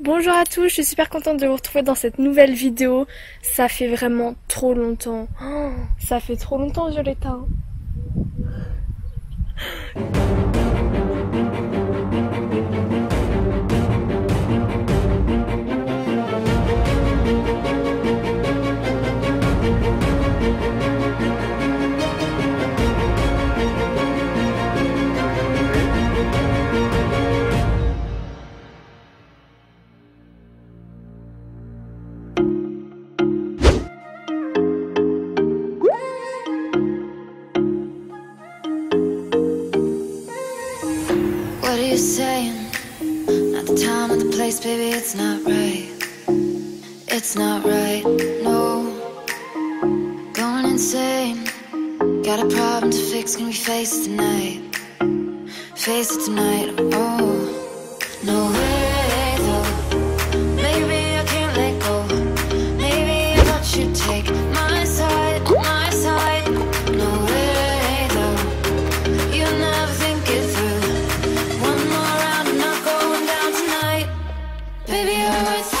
Bonjour à tous, je suis super contente de vous retrouver dans cette nouvelle vidéo. Ça fait vraiment trop longtemps. Oh, ça fait trop longtemps Violetta. Saying? Not the time or the place, baby, it's not right. It's not right, no. Going insane. Got a problem to fix, can we face it tonight? Face it tonight, oh. No way,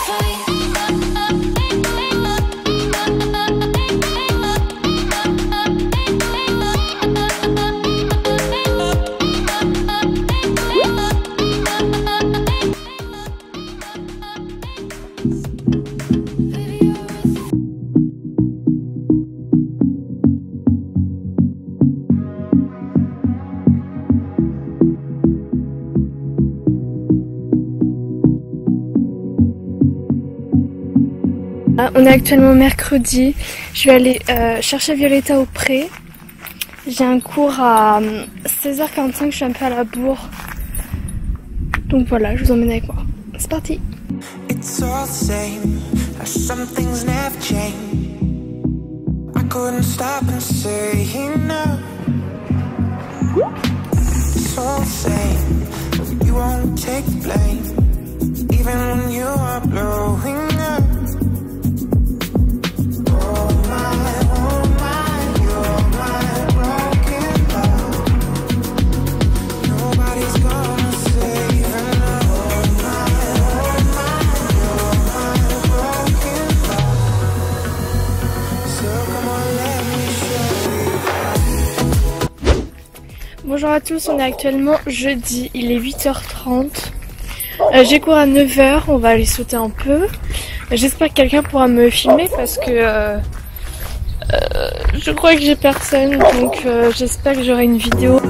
funny On est actuellement mercredi. Je vais aller euh, chercher Violetta au pré. J'ai un cours à euh, 16h45, je suis un peu à la bourre. Donc voilà, je vous emmène avec moi. C'est parti It's all the same, Bonjour à tous, on est actuellement jeudi, il est 8h30. Euh, J'ai cours à 9h, on va aller sauter un peu. J'espère que quelqu'un pourra me filmer parce que euh, euh, je crois que j'ai personne, donc j'espère que j'aurai une vidéo